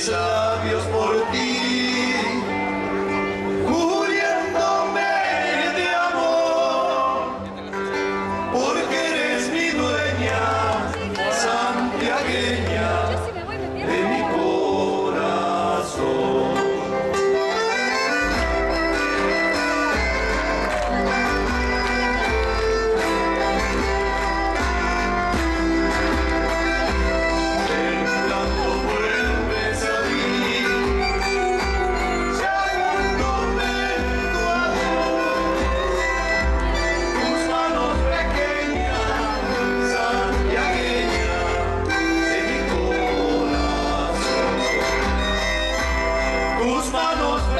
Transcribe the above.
Isabios por manos